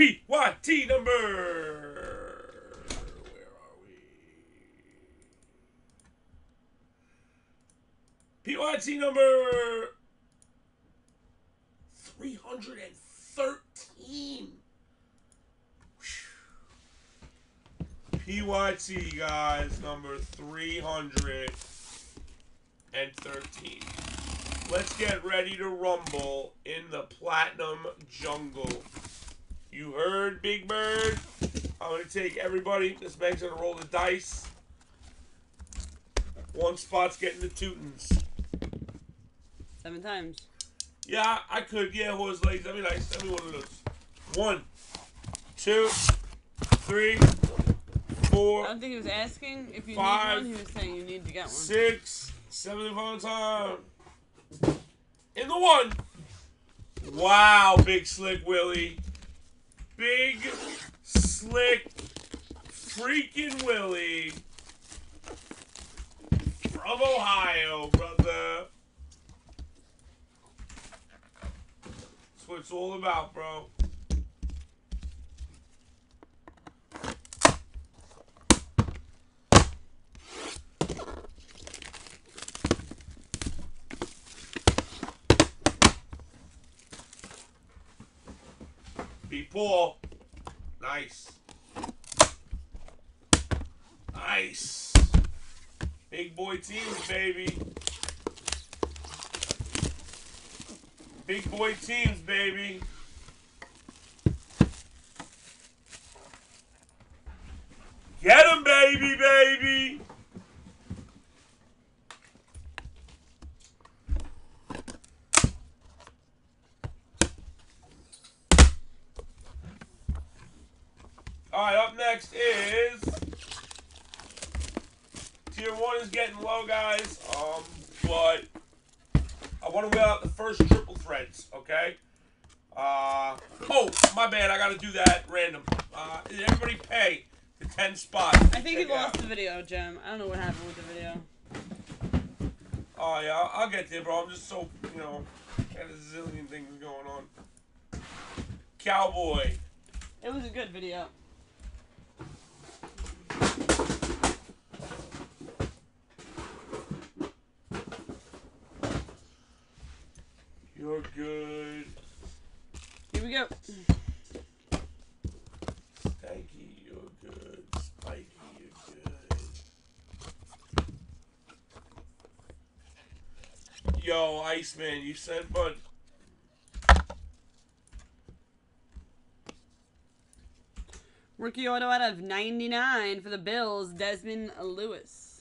PYT number. Where are we? PYT number 313. PYT, guys, number 313. Let's get ready to rumble in the Platinum Jungle. You heard, Big Bird? I'm going to take everybody. This man's going to roll the dice. One spot's getting the Teutons. Seven times. Yeah, I could. Yeah, horse legs. That'd be nice. That'd be one of those. One, two, three, four, I don't think he was asking if you Five, need one. He was saying you need to get one. six, seven final time. In the one. Wow, big slick Willie. Big slick freaking Willie. From Ohio, brother. That's what it's all about, bro. Be. Nice. Nice. Big boy teams, baby. Big boy teams, baby. Get him, baby, baby. All right, up next is tier one is getting low, guys. Um, but I want to wheel out the first triple threads. Okay. Uh, oh, my bad. I got to do that random. Uh, did everybody pay the ten spots? I think you lost the video, Jim. I don't know what happened with the video. Oh yeah, I'll, I'll get there, bro. I'm just so you know, got a zillion things going on. Cowboy. It was a good video. You're good. Here we go. Stanky, you're good. Spiky, you're good. Yo, Iceman, you said bud. Rookie auto out of 99 for the Bills, Dezmin Lewis.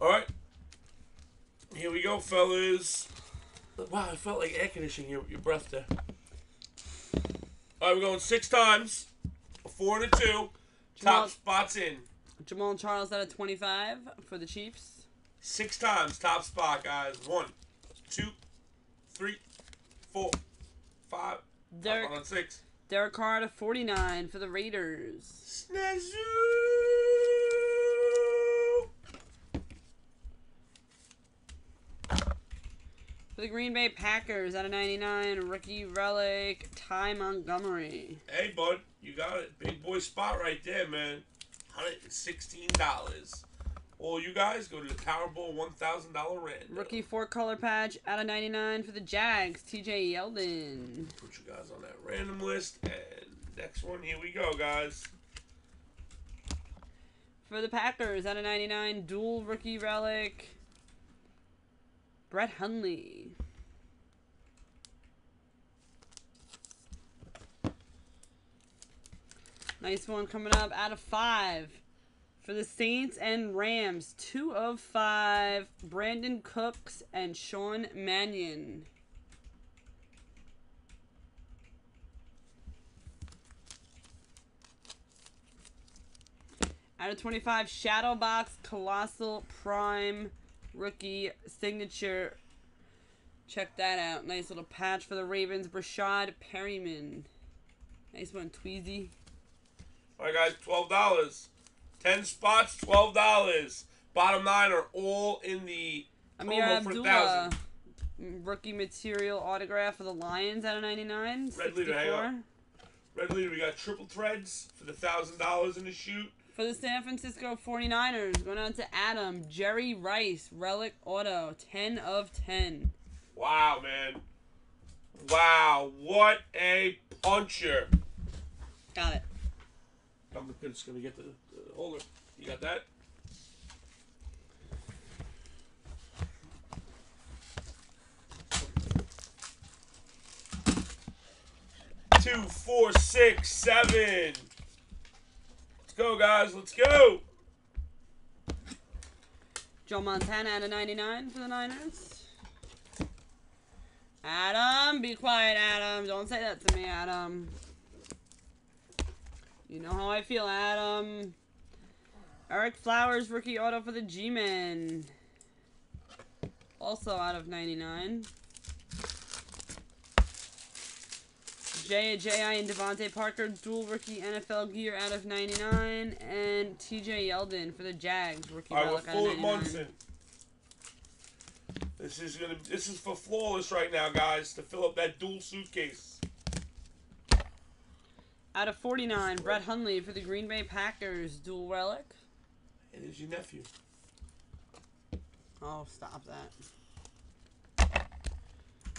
All right. Here we go, fellas. Wow, I felt like air conditioning your, your breath there. All right, we're going six times. Four to two. Jamaal- Top spots in. Jamaal Charles out of 25 for the Chiefs. Six times top spot, guys. One, two, three, four, five. Derek, Top on six. Derek Carr of 49 for the Raiders. Snazoo. For the Green Bay Packers out of 99, rookie relic, Ty Montgomery. Hey, bud, you got it. Big boy spot right there, man. $116. Well, you guys go to the Powerball $1,000 random. Rookie four color patch out of 99 for the Jags, TJ Yeldon. Put you guys on that random list. And next one, here we go, guys. For the Packers out of 99, dual rookie relic, Brett Hundley. Nice one coming up out of five. For the Saints and Rams, two of five. Brandin Cooks and Sean Mannion. Out of 25, Shadowbox Colossal Prime Rookie Signature. Check that out. Nice little patch for the Ravens. Breshad Perriman. Nice one, Tweezy. All right, guys, $12. 10 spots, $12. Bottom nine are all in the Ameer promo for Abdullah. 1000 Rookie material autograph for the Lions out of 99. Red leader, hang on. Red leader, we got triple threads for the thousand dollars in the shoot. For the San Francisco 49ers, going on to Adam, Jerry Rice, Relic Auto, 10 of 10. Wow, man. Wow, what a puncher. Got it. I'm just gonna get the, the holder. You got that? Two, four, six, seven. Go, guys. Let's go. Joe Montana out of 99 for the Niners. Adam, be quiet, Adam. Don't say that to me, Adam. You know how I feel, Adam. Ereck Flowers, rookie auto for the G-Men. Also out of 99. J.I. and DeVante Parker, dual rookie NFL gear out of 99. And TJ Yeldon for the Jags, rookie All right, relic out of full 99. Munson. This is gonna. This is for flawless right now, guys. To fill up that dual suitcase. Out of 49, Brett Hundley for the Green Bay Packers, dual relic. It is your nephew. Oh, stop that.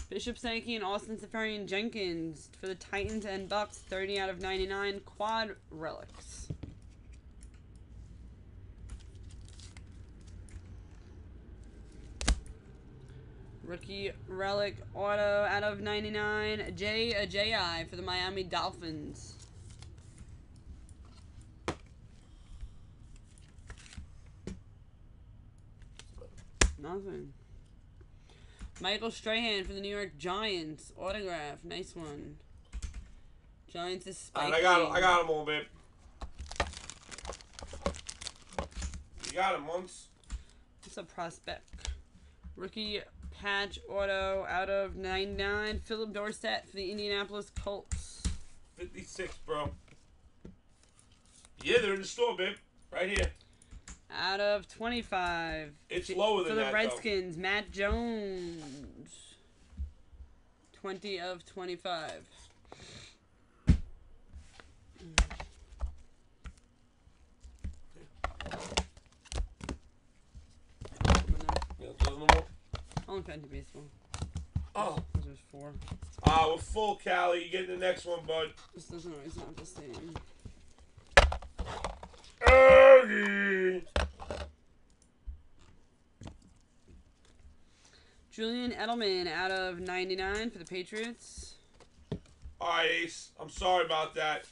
Bishop Sankey and Austin Seferian-Jenkins for the Titans and Bucks, 30 out of 99, quad relics. Rookie relic auto out of 99, uh, J a JI for the Miami Dolphins. Nothing. Michael Strahan for the New York Giants. Autograph. Nice one. Giants is spiky. right, I got him. I got him all, babe. You got him once. It's a prospect. Rookie patch auto out of 99. Phillip Dorsett for the Indianapolis Colts. 56, bro. Yeah, they're in the store, babe. Right here. Out of 25. It's lower For than the that, though. Redskins, Matt Jones. 20 of 25. Yeah, those no more. Only fantasy baseball. Oh. There's four. Ah, we're full, Callie. You get the next one, bud. This doesn't always have the same. Augie. Julian Edelman out of 99 for the Patriots. All right, Ace. I'm sorry about that.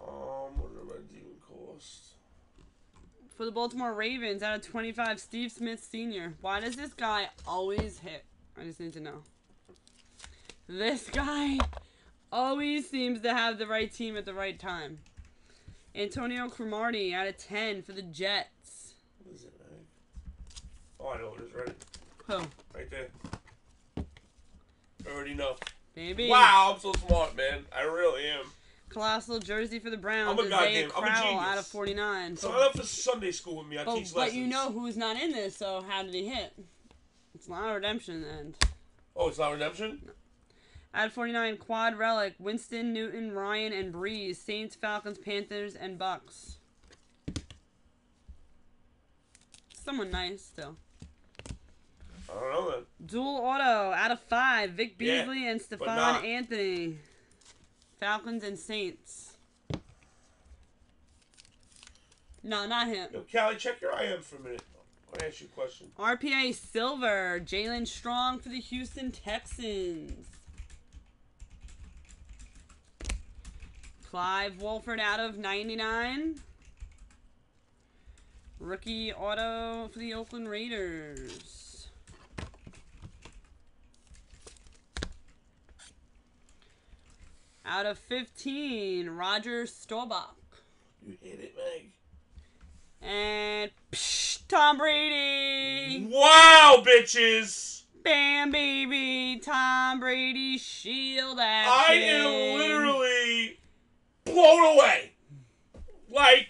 Um, what did my demon cost? For the Baltimore Ravens out of 25, Steve Smith Sr. Why does this guy always hit? I just need to know. This guy always seems to have the right team at the right time. Antonio Cromartie out of 10 for the Jets. What is it, man? Oh, I know what it is. Ready? Who? Right there. I already know. Baby. Wow, I'm so smart, man. I really am. Colossal jersey for the Browns. I'm a goddamn- I'm a genius. out of 49. So But, up for Sunday school with me. I but, teach but lessons. you know who's not in this, so how did he hit? It's not a redemption end. Oh, it's not redemption. At 49, quad relic, Winston, Newton, Ryan, and Brees, Saints, Falcons, Panthers, and Bucks. Someone nice, still. I don't know then. Dual auto, out of five, Vic Yeah, Beasley and but Stephone. Anthony. Falcons and Saints. No, not him. Yo, Callie, check your IM for a minute. I want to ask you a question. RPA Silver, Jaelen Strong for the Houston Texans. Clive Walford out of 99. Rookie auto for the Oakland Raiders. Out of 15, Roger Staubach. You hit it, Meg. And psh, Tom Brady. Wow, bitches! Bam, baby, Tom Brady shield action. I am literally blown away. Like,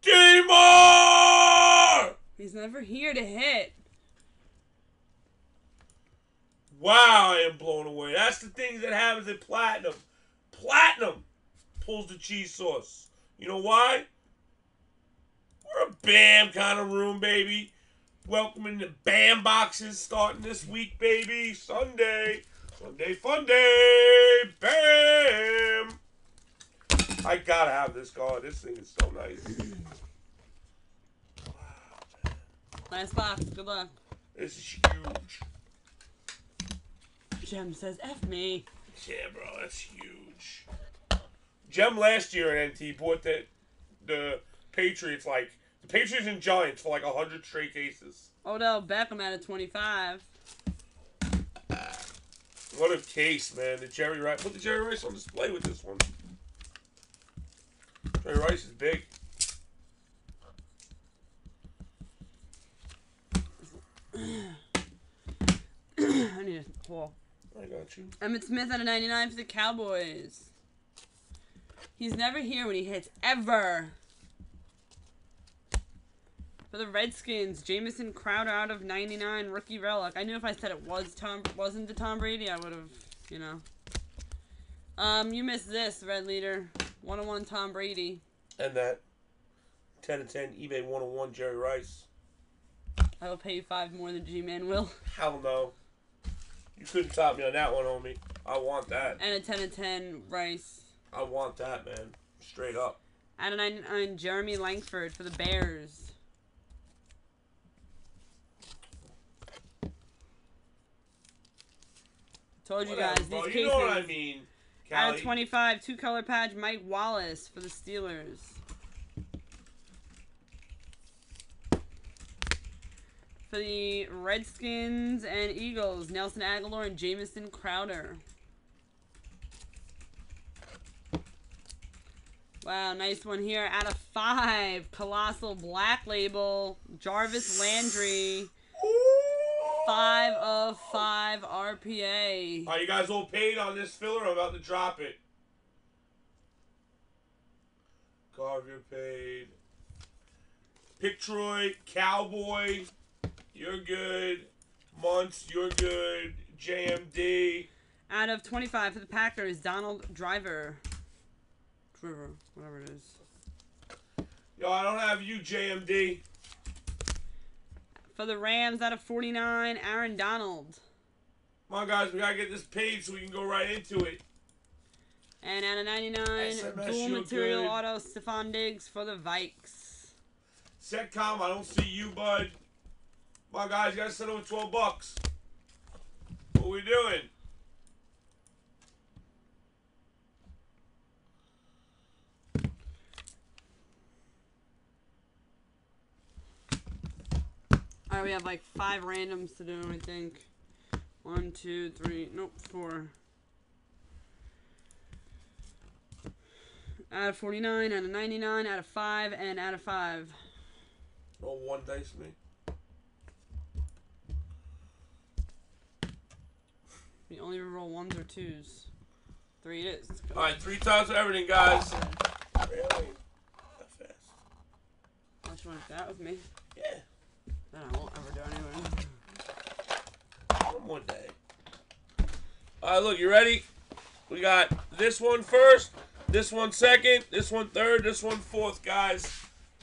gamer! He's never here to hit. Wow, I am blown away. That's the things that happens in platinum. Platinum pulls the cheese sauce. You know why? We're a BAM kind of room, baby. Welcoming the BAM boxes starting this week, baby. Sunday. Sunday fun day. BAM. I gotta have this card. This thing is so nice. Nice box. Good luck. This is huge. Gem says F me. Yeah, bro, that's huge. Jem last year in NT bought the the Patriots like the Patriots and Giants for like hundred straight cases. Oh, Odell Beckham out of 25. What a case, man! The Jerry Rice. Put the Jerry Rice on display with this one. Jerry Rice is big. I need a pull. I got you. Emmitt Smith out of 99 for the Cowboys. He's never here when he hits, ever. For the Redskins, Jamison Crowder out of 99, rookie relic. I knew if I said it was Tom, wasn't the Tom Brady, I would have, you know. Um, you missed this, Red Leader. 101 Tom Brady. And that ten to ten eBay one on one Jerry Rice. I will pay you five more than G-Man will. Hell no. You couldn't top me on that one, homie. I want that. And a 10 and 10 Rice. I want that, man. Straight up. Out of 99, Jeremy Langford for the Bears. Told you Whatever, guys, bro. these You cases. know what I mean. Out Callie. of 25, two color patch, Mike Wallace for the Steelers. For the Redskins and Eagles, Nelson Agholor and Jamison Crowder. Wow, nice one here. Out of five, Colossal Black Label, Jarvis Landry. Five of five RPA. Are you guys all paid on this filler? I'm about to drop it. Carver paid. Pictroid, Cowboy, you're good. Months, you're good. JMD. Out of 25 for the Packers, Donald Driver. Driver, whatever it is. Yo, I don't have you, JMD. For the Rams, out of 49, Aaron Donald. Come on, guys, we gotta get this paid so we can go right into it. And out of 99, SMS, dual material good. auto, Stefon Diggs for the Vikes. Setcom, I don't see you, bud. Come on, guys, you gotta send over 12 bucks. What we doing? Alright, we have like five randoms to do, I think. One, two, three, nope, four. Out of 49, out of 99, out of 5, and out of 5. Roll one dice, me. We only roll ones or twos. Three it is. Let's go. All right, three times for everything, guys. Really? That fast? Which one? That with me? Yeah. That I won't ever do anyway. One more day. All right, look, you ready? We got this one first, this one second, this one third, this one fourth, guys.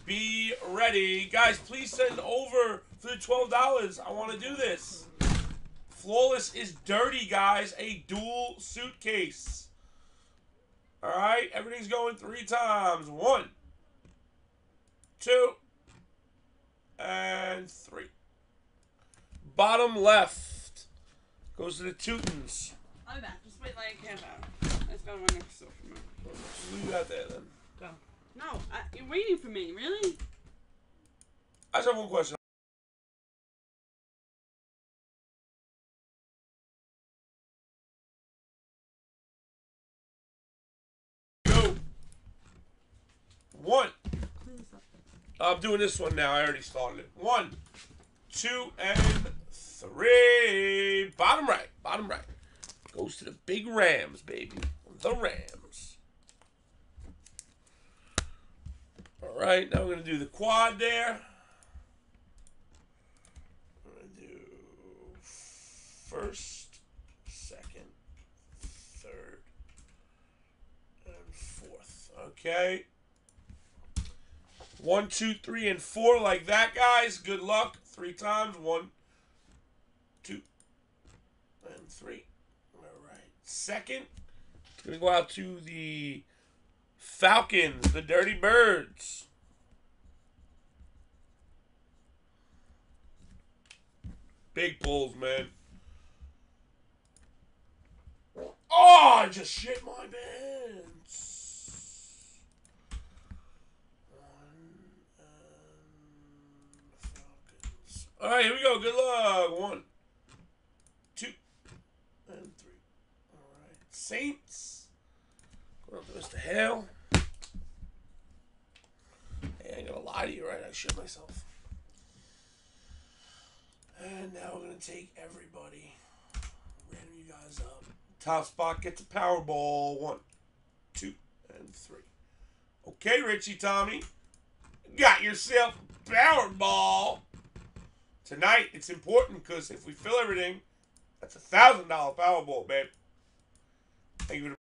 Be ready. Guys, please send over for the $12. I want to do this. Flawless is dirty, guys. A dual suitcase. All right, everything's going three times. One, two, and three. Bottom left goes to the Teutons. I'll be back. Just wait like half hour. Let's go to my next stuff. Leave that there then. Go. No, I, you're waiting for me. Really? I just have one question. I'm doing this one now. I already started it. One, two, and three. Bottom right. Bottom right. Goes to the big Rams, baby. The Rams. All right. Now we're going to do the quad there. We're going to do first, second, third, and fourth. Okay. One, two, three, and four like that, guys. Good luck. Three times. One, two, and three. All right. Second, it's going to go out to the Falcons, the Dirty Birds. Big pulls, man. Oh, I just shit my pants. One and Falcons. All right, here we go. Good luck. One, two, and three. All right, Saints. Going up to Mr. Hale. Hey, I ain't gonna lie to you, right? I shit myself. And now we're gonna take everybody, random you guys up. Top spot gets a Powerball. One, two, and three. Okay, Richie Tommy, got yourself Powerball. Tonight it's important because if we fill everything, that's a thousand dollar Powerball, babe. Thank you.